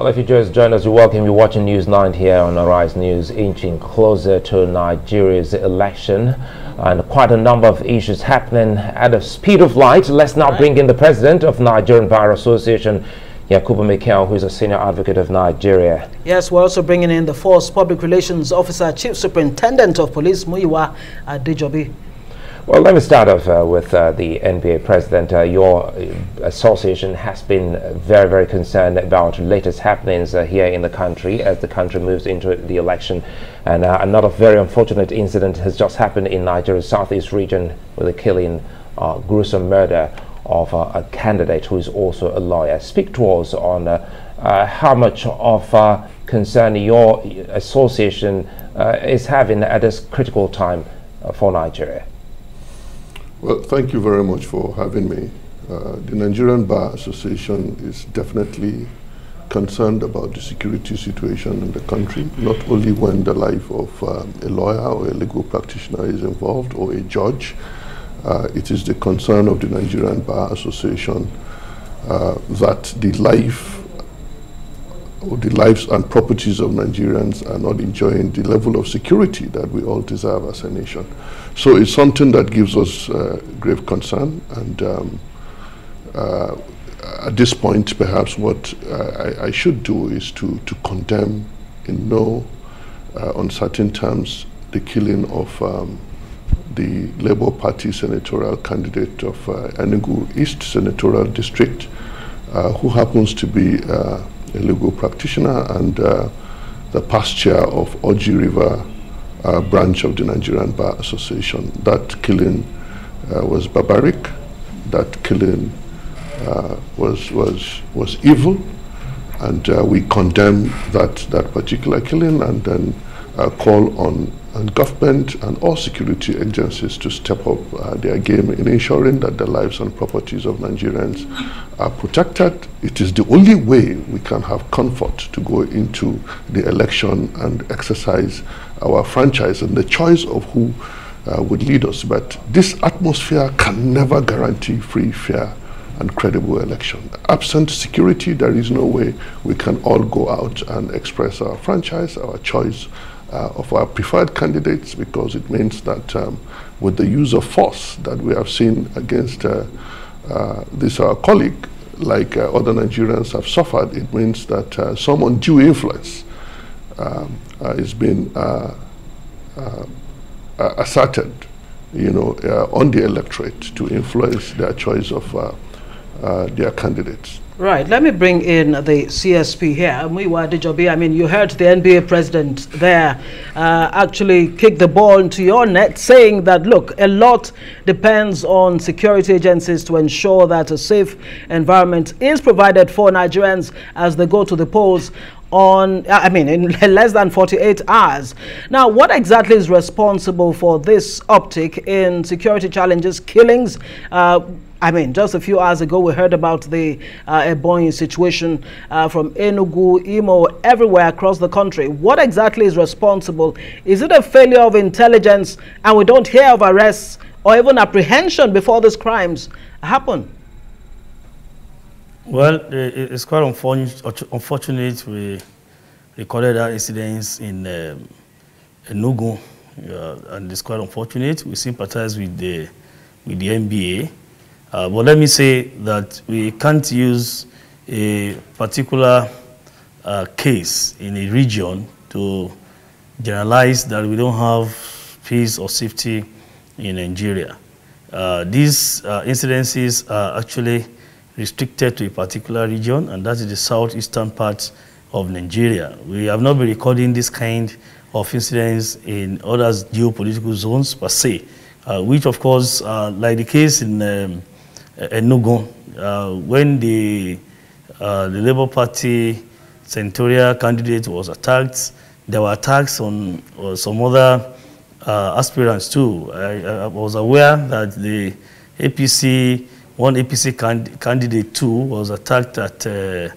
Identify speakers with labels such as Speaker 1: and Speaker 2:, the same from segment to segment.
Speaker 1: Well, if you just joined us, you're welcome You're watching News 9 here on Arise News, inching closer to Nigeria's election and quite a number of issues happening at the speed of light. Let's now bring in the president of Nigerian Bar Association, Yakubu Maikyau, who is a senior advocate of Nigeria.
Speaker 2: Yes, we're also bringing in the Force Public Relations Officer, Chief Superintendent of Police, Muyiwa Adejobi.
Speaker 1: Well, let me start off uh, with uh, the NBA president. Uh, your uh, association has been very, very concerned about latest happenings uh, here in the country as the country moves into the election. And uh, another very unfortunate incident has just happened in Nigeria's southeast region with the killing, gruesome murder of a candidate who is also a lawyer. Speak to us on how much of concern your association is having at this critical time for Nigeria.
Speaker 3: Well, thank you very much for having me. Uh, the Nigerian Bar Association is definitely concerned about the security situation in the country, not only when the life of um, a lawyer or a legal practitioner is involved or a judge. Uh, it is the concern of the Nigerian Bar Association uh, that the life the lives and properties of Nigerians are not enjoying the level of security that we all deserve as a nation. So it's something that gives us uh, grave concern and um, uh, at this point perhaps what uh, I, I, should do is to, to condemn in no uh, uncertain terms the killing of um, the Labour Party senatorial candidate of uh, Enugu East Senatorial District uh, who happens to be a legal practitioner and uh, the past chair of Oji River uh, branch of the Nigerian Bar Association. That killing uh, was barbaric. That killing was was was evil, and we condemn that that particular killing and then call on and government and all security agencies to step up uh, their game in ensuring that the lives and properties of Nigerians are protected. It is the only way we can have comfort to go into the election and exercise our franchise and the choice of who uh, would lead us. But this atmosphere can never guarantee free, fair, and credible election. Absent security, there is no way we can all go out and express our franchise, our choice uh, of our preferred candidates because it means that um, with the use of force that we have seen against uh, uh, this our colleague, like uh, other Nigerians have suffered, it means that uh, some undue influence um, uh, is being asserted, you know, on the electorate to influence their choice of their candidates.
Speaker 2: Right, let me bring in the CSP here. Muyiwa Adejobi, I mean, you heard the NBA president there uh, actually kick the ball into your net, saying that, look, a lot depends on security agencies to ensure that a safe environment is provided for Nigerians as they go to the polls on, I mean, in less than 48 hours. Now, what exactly is responsible for this uptick in security challenges, killings, uh, I mean, just a few hours ago, we heard about the uh, Ebonyi situation uh, from Enugu, Imo, everywhere across the country. What exactly is responsible? Is it a failure of intelligence and we don't hear of arrests or even apprehension before these crimes happen?
Speaker 4: Well, it's quite unfortunate we recorded that incidents in um, Enugu, uh, and it's quite unfortunate. We sympathize with the, with the NBA. Uh, but let me say that we can't use a particular uh, case in a region to generalize that we don't have peace or safety in Nigeria. Uh, these uh, incidences are actually restricted to a particular region, and that is the southeastern part of Nigeria. We have not been recording this kind of incidents in other geopolitical zones per se, uh, which of course, like the case in um, Enugu, uh, when the, uh, the Labour Party senatorial candidate was attacked, there were attacks on, some other uh, aspirants too. I, I, was aware that the APC, one APC can, candidate too was attacked at uh,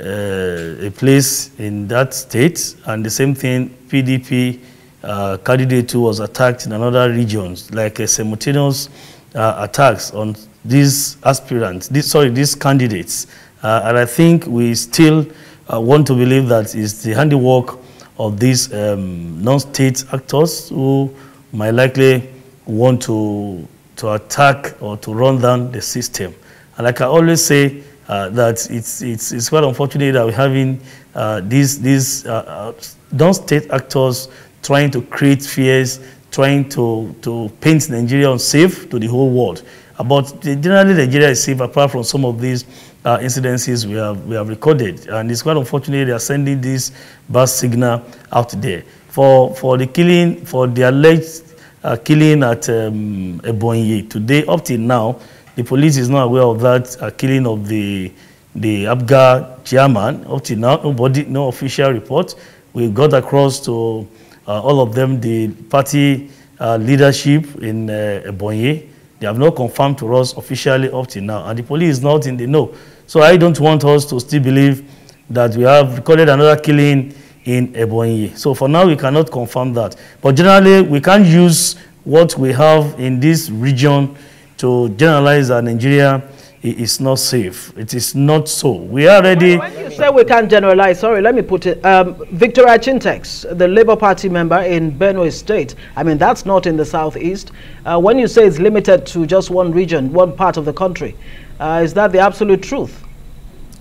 Speaker 4: uh, a place in that state, and the same thing, PDP uh, candidate too was attacked in another regions, like a simultaneous attacks on these aspirants, these, sorry, these candidates. Uh, and I think we still uh, want to believe that it's the handiwork of these um, non-state actors who might likely want to, to attack or to run down the system. And like I always say, uh, that it's, it's, it's quite unfortunate that we're having uh, these, these uh, uh non-state actors trying to create fears, trying to, to paint Nigeria unsafe to the whole world. But generally, Nigeria is safe apart from some of these uh, incidences we have, we have recorded. And it's quite unfortunate they are sending this bad signal out there. For, for the killing, for the alleged uh, killing at um, Ebonyi today, up till now, the police is not aware of that uh, killing of the, the APGA chairman. Up till now, nobody, no official report. We got across to uh, all of them, the party uh, leadership in uh, Ebonyi. They have not confirmed to us officially up till now. And the police is not in the know. So I don't want us to still believe that we have recorded another killing in Ebonyi. So for now, we cannot confirm that. But generally, we can't use what we have in this region to generalize that Nigeria is not safe. It is not so. We are ready.
Speaker 2: When you say we can't generalize, sorry, let me put it. Um, Victoria Chintex, the Labour Party member in Benue State, I mean, that's not in the southeast. Uh, when you say it's limited to just one region, one part of the country, uh, is that the absolute truth?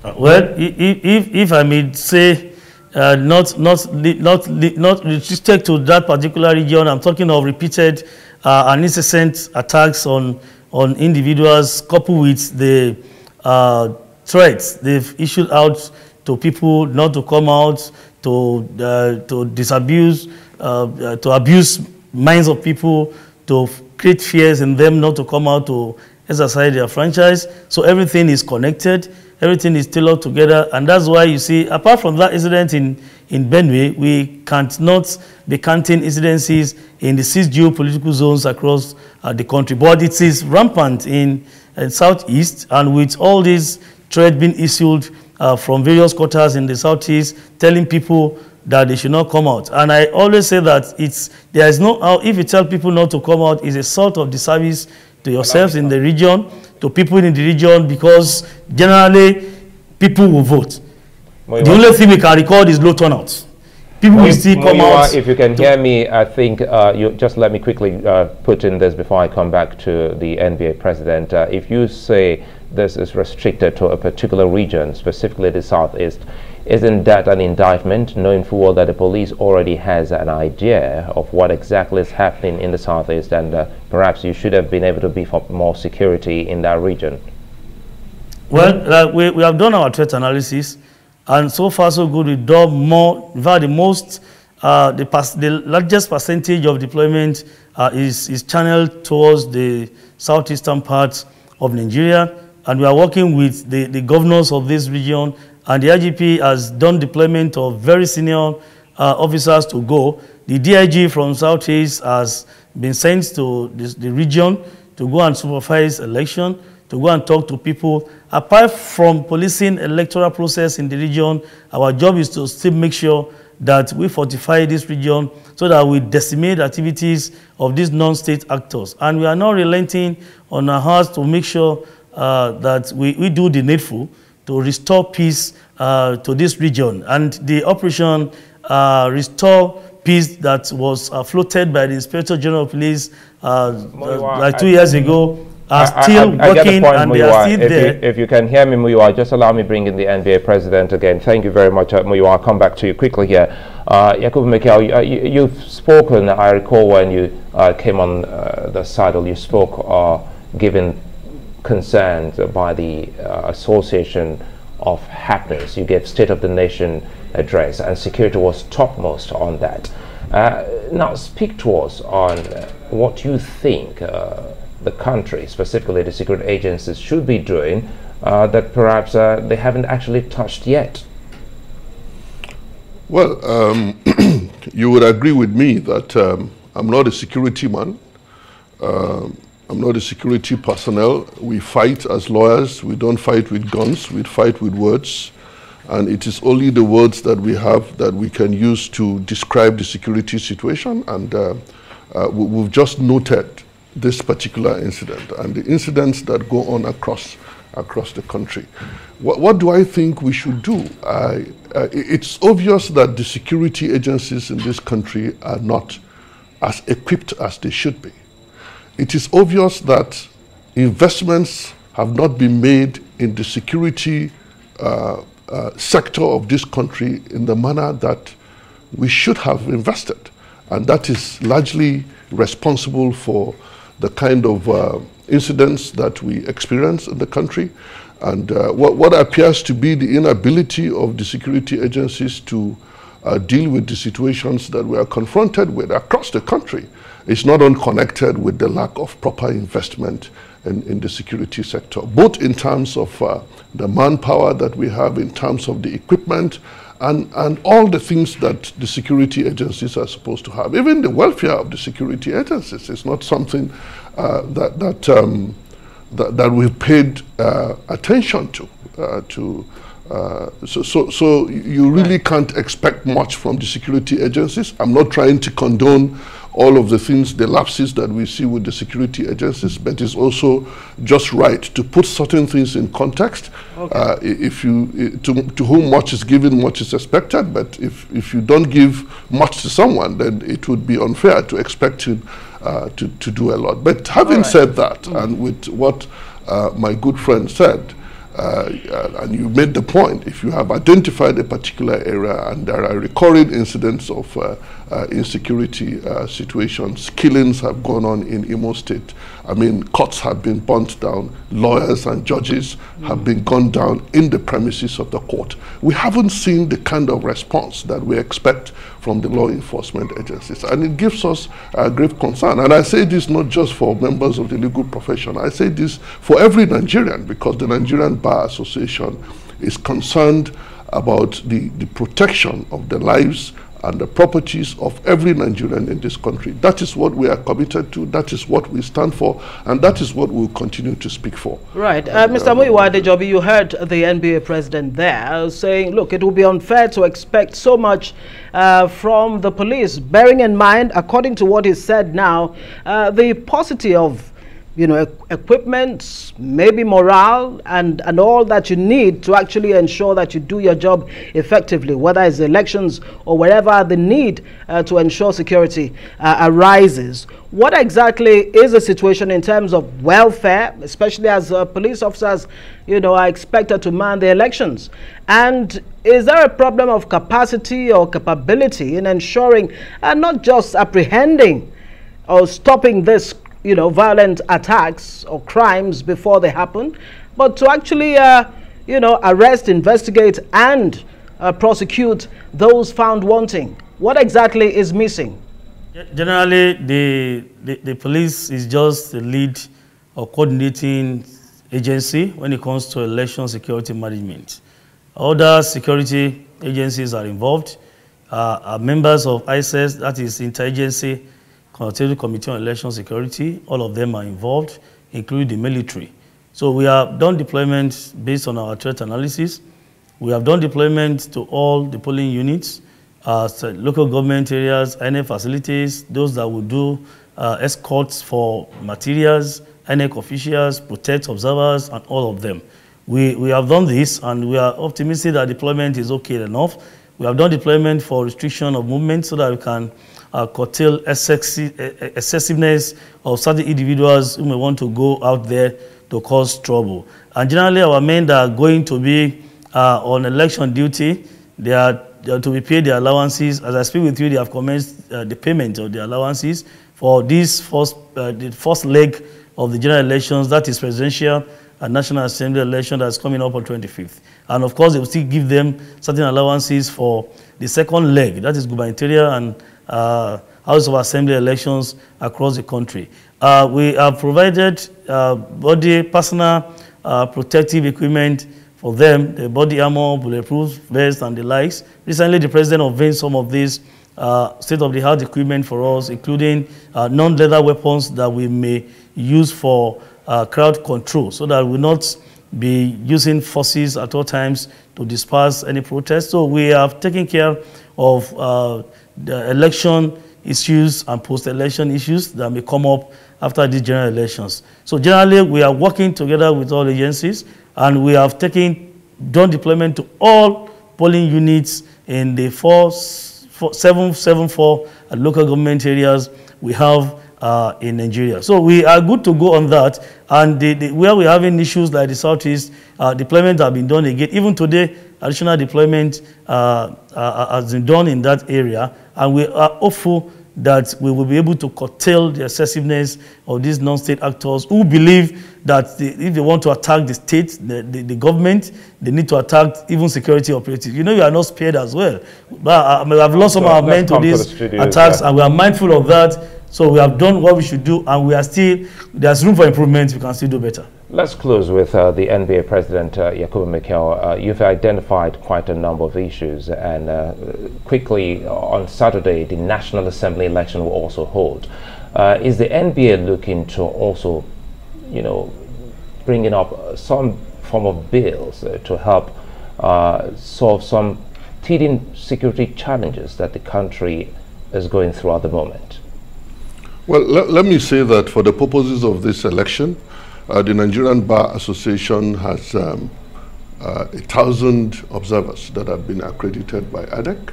Speaker 4: Uh, well, if, if, if I may say, uh, not, not, not, not restricted to that particular region, I'm talking of repeated uh, and incessant attacks on on individuals coupled with the uh, threats they've issued out to people not to come out, to, uh, to disabuse, uh, uh to abuse minds of people, to create fears in them not to come out to exercise their franchise. So everything is connected, everything is tailored together, and that's why you see, apart from that incident in, in Benue, we can't not be counting incidences in the six geopolitical zones across uh, the country. But it is rampant in uh, southeast, and with all these threats being issued uh, from various quarters in the southeast, telling people that they should not come out. And I always say that it's there is no if you tell people not to come out, is a sort of disservice to yourselves in the region, to people in the region, because generally people will vote. The only thing we can record is low turnout people will still come out.
Speaker 1: If you can hear me, I think uh, you just let me quickly uh, put in this before I come back to the NBA president. Uh, if you say this is restricted to a particular region, specifically the southeast, isn't that an indictment, knowing full well that the police already has an idea of what exactly is happening in the southeast, and uh, perhaps you should have been able to beef up more security in that region?
Speaker 4: Well, uh, we, we have done our threat analysis. And so far, so good. We've done more, fact, the most, uh, the, the, largest percentage of deployment uh, is, is channeled towards the southeastern part of Nigeria. And we are working with the, the governors of this region. And the IGP has done deployment of very senior uh, officers to go. The DIG from Southeast has been sent to this, the region to go and supervise election to go and talk to people. Apart from policing electoral process in the region, our job is to still make sure that we fortify this region so that we decimate activities of these non-state actors. And we are not relenting on our hearts to make sure uh, that we, we do the needful to restore peace uh, to this region. And the operation uh, Restore Peace that was uh, floated by the Inspector General of Police uh, like two years ago are still I, I, working the point, and they are still
Speaker 1: if
Speaker 4: there.
Speaker 1: You, if you can hear me, Muyiwa, just allow me bring in the NBA president again. Thank you very much, uh. I'll come back to you quickly here. Uh, Maikyau, uh, you, have spoken, I recall when you uh, came on uh, the saddle, you spoke uh, given concerns by the uh, Association of Happiness. You gave State of the Nation address and security was topmost on that. now speak to us on what you think the country, specifically the secret agencies, should be doing uh, that perhaps uh, they haven't actually touched yet?
Speaker 3: Well, um, you would agree with me that um, I'm not a security man. Um, I'm not a security personnel. We fight as lawyers. We don't fight with guns. We fight with words. And it is only the words that we have that we can use to describe the security situation. And uh, uh, we've just noted this particular incident and the incidents that go on across across the country. What, what do I think we should do? Uh, it's obvious that the security agencies in this country are not as equipped as they should be. It is obvious that investments have not been made in the security uh, uh, sector of this country in the manner that we should have invested. And that is largely responsible for the kind of uh, incidents that we experience in the country. And uh, what, what appears to be the inability of the security agencies to uh, deal with the situations that we are confronted with across the country is not unconnected with the lack of proper investment in, in the security sector, both in terms of uh, the manpower that we have, in terms of the equipment, and, and all the things that the security agencies are supposed to have. Even the welfare of the security agencies is not something uh, that, that, um, that, that, we've paid uh, attention to. Uh, to uh, so, so, so you really can't expect much from the security agencies. I'm not trying to condone all of the things, the lapses that we see with the security agencies, but it's also just right to put certain things in context. Okay. Uh, if you, to, to whom much is given, much is expected, but if, if you don't give much to someone, then it would be unfair to expect him uh, to, to do a lot. But having right. said that, mm. and with what uh, my good friend said, uh, and you made the point, if you have identified a particular area and there are recurring incidents of uh, uh, insecurity uh, situations, killings have gone on in Imo State. I mean, courts have been burnt down, lawyers and judges mm. have been gunned down in the premises of the court. We haven't seen the kind of response that we expect from the law enforcement agencies, and it gives us a grave concern. And I say this not just for members of the legal profession, I say this for every Nigerian, because the Nigerian Bar Association is concerned about the, the protection of the lives and the properties of every Nigerian in this country. That is what we are committed to, that is what we stand for, and that is what we'll continue to speak for.
Speaker 2: Right. Uh, Mr. Muyiwa Adejobi, you heard the NBA president there saying, look, it will be unfair to expect so much uh, from the police, bearing in mind, according to what he said now, uh, the paucity of you know, equipment, maybe morale, and, and all that you need to actually ensure that you do your job effectively, whether it's elections or wherever the need uh, to ensure security uh, arises. What exactly is the situation in terms of welfare, especially as uh, police officers, you know, are expected to man the elections? And is there a problem of capacity or capability in ensuring and not just apprehending or stopping this you know, violent attacks or crimes before they happen, but to actually, uh, you know, arrest, investigate, and uh, prosecute those found wanting. What exactly is missing?
Speaker 4: Generally, the, the, the police is just the lead or coordinating agency when it comes to election security management. Other security agencies are involved, uh, are members of ICCES, that is interagency Consultative Committee on Election Security. All of them are involved, including the military. So we have done deployment based on our threat analysis. We have done deployment to all the polling units, uh, local government areas, INEC facilities, those that will do uh, escorts for materials, INEC officials, protect observers, and all of them. We, we have done this, and we are optimistic that deployment is okay enough. We have done deployment for restriction of movement so that we can uh, curtail excessiveness of certain individuals who may want to go out there to cause trouble. And generally, our men that are going to be uh, on election duty, they are, they are, to be paid their allowances. As I speak with you, they have commenced uh, the payment of the allowances for this first, uh, the first leg of the general elections, that is presidential and National Assembly election that's coming up on 25th. And of course, they will still give them certain allowances for the second leg, that is gubernatorial and uh, House of Assembly elections across the country. Uh, we have provided uh, body personal uh, protective equipment for them, the body armor, bulletproof vests, and the likes. Recently, the president unveiled some of these uh, state-of-the-art equipment for us, including uh, non-lethal weapons that we may use for crowd control, so that we will not be using forces at all times to disperse any protest. So we have taken care of uh, the election issues and post-election issues that may come up after these general elections. So generally, we are working together with all agencies, and we have taken done deployment to all polling units in the four, four, seven, seven, four local government areas we have uh, in Nigeria. So we are good to go on that. And the, the, where we're having issues like the Southeast, uh, deployment have been done again. Even today, additional deployment uh, uh has been done in that area. And we are hopeful that we will be able to curtail the excessiveness of these non-state actors who believe that if they want to attack the state, the, the, government, they need to attack even security operatives. You know, you are not spared as well. But I mean, I've lost some of our men to these attacks, yeah. and we are mindful of that. So we have done what we should do, and we are still, there's room for improvement. We can still do better.
Speaker 1: Let's close with uh, the NBA President, uh, Yakubu Maikyau. Uh, you've identified quite a number of issues, and uh, quickly, on Saturday, the National Assembly election will also hold. Uh, is the NBA looking to also, you know, bringing up some form of bills uh, to help uh, solve some teething security challenges that the country is going through at the moment?
Speaker 3: Well, let, let me say that for the purposes of this election, uh, the Nigerian Bar Association has um, uh, a thousand observers that have been accredited by INEC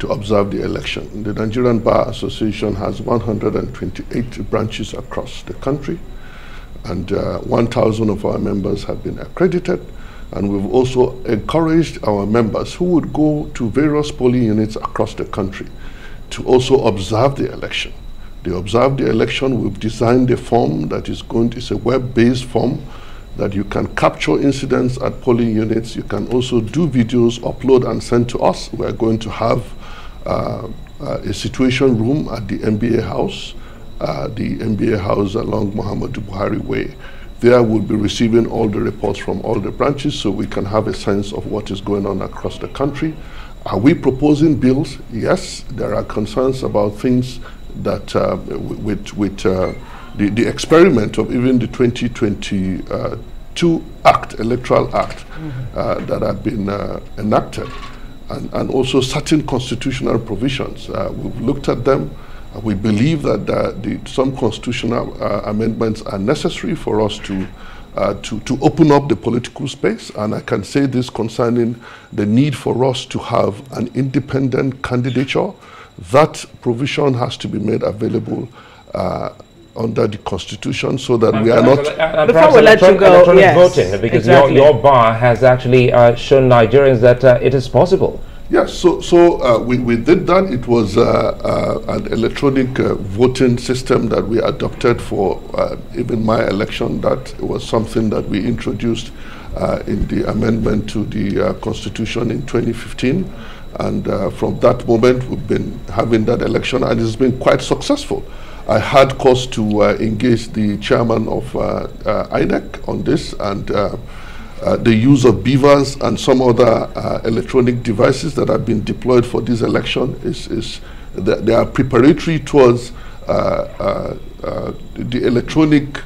Speaker 3: to observe the election. The Nigerian Bar Association has 128 branches across the country, and uh, 1,000 of our members have been accredited. And we've also encouraged our members who would go to various polling units across the country to also observe the election. They observe the election. We've designed a form that is going to, it's a web-based form that you can capture incidents at polling units. You can also do videos, upload and send to us. We're going to have uh, uh, a situation room at the NBA house, uh, the NBA house along Muhammadu Buhari Way. There we'll be receiving all the reports from all the branches so we can have a sense of what is going on across the country. Are we proposing bills? Yes, there are concerns about things that uh, with, with uh, the, the experiment of even the 2022 Act, Electoral Act, mm -hmm. that had been enacted, and, and also certain constitutional provisions. we've looked at them. we believe that the, some constitutional amendments are necessary for us to uh, to, to open up the political space. And I can say this concerning the need for us to have an independent candidature that provision has to be made available uh, under the constitution so that and we are not
Speaker 1: before we let you go yes, voting because exactly. your, your bar has actually uh, shown Nigerians that uh, it is possible.
Speaker 3: Yes so so uh, we, we did that. It was uh, uh, an electronic voting system that we adopted for even my election. That was something that we introduced in the amendment to the constitution in 2015 and uh, from that moment, we've been having that election, and it's been quite successful. I had cause to uh, engage the chairman of uh, uh INEC on this, and uh, uh, the use of BVAS and some other electronic devices that have been deployed for this election is, is they are preparatory towards the electronic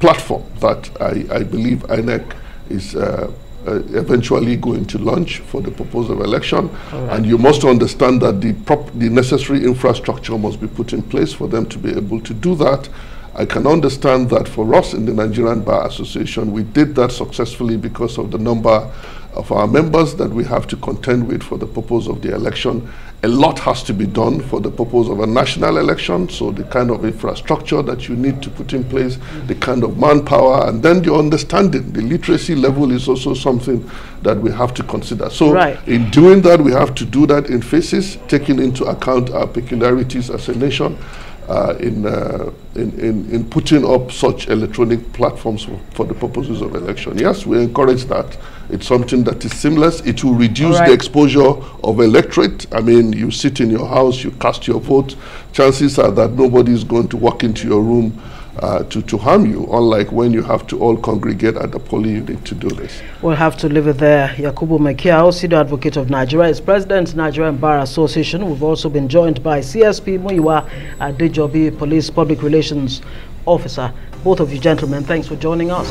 Speaker 3: platform that I, I believe INEC is uh, eventually going to launch for the purpose of election. Right. And you must understand that the, the necessary infrastructure must be put in place for them to be able to do that. I can understand that for us in the Nigerian Bar Association, we did that successfully because of the number of our members that we have to contend with for the purpose of the election. A lot has to be done for the purpose of a national election, so the kind of infrastructure that you need to put in place, the kind of manpower, and then the understanding. The literacy level is also something that we have to consider. So right. in doing that, we have to do that in phases, taking into account our peculiarities as a nation in, uh, in, in, in, putting up such electronic platforms for, for, the purposes of election. Yes, we encourage that. It's something that is seamless. It will reduce right. the exposure of electorate. I mean, you sit in your house, you cast your vote. Chances are that nobody is going to walk into your room uh, to, to harm you, unlike when you have to all congregate at the polling unit to do this.
Speaker 2: We'll have to leave it there. Yakubu Maikyau, Senior Advocate of Nigeria, is President Nigerian Bar Association. We've also been joined by CSP Muyiwa Adejobi, Police Public Relations Officer. Both of you gentlemen, thanks for joining us.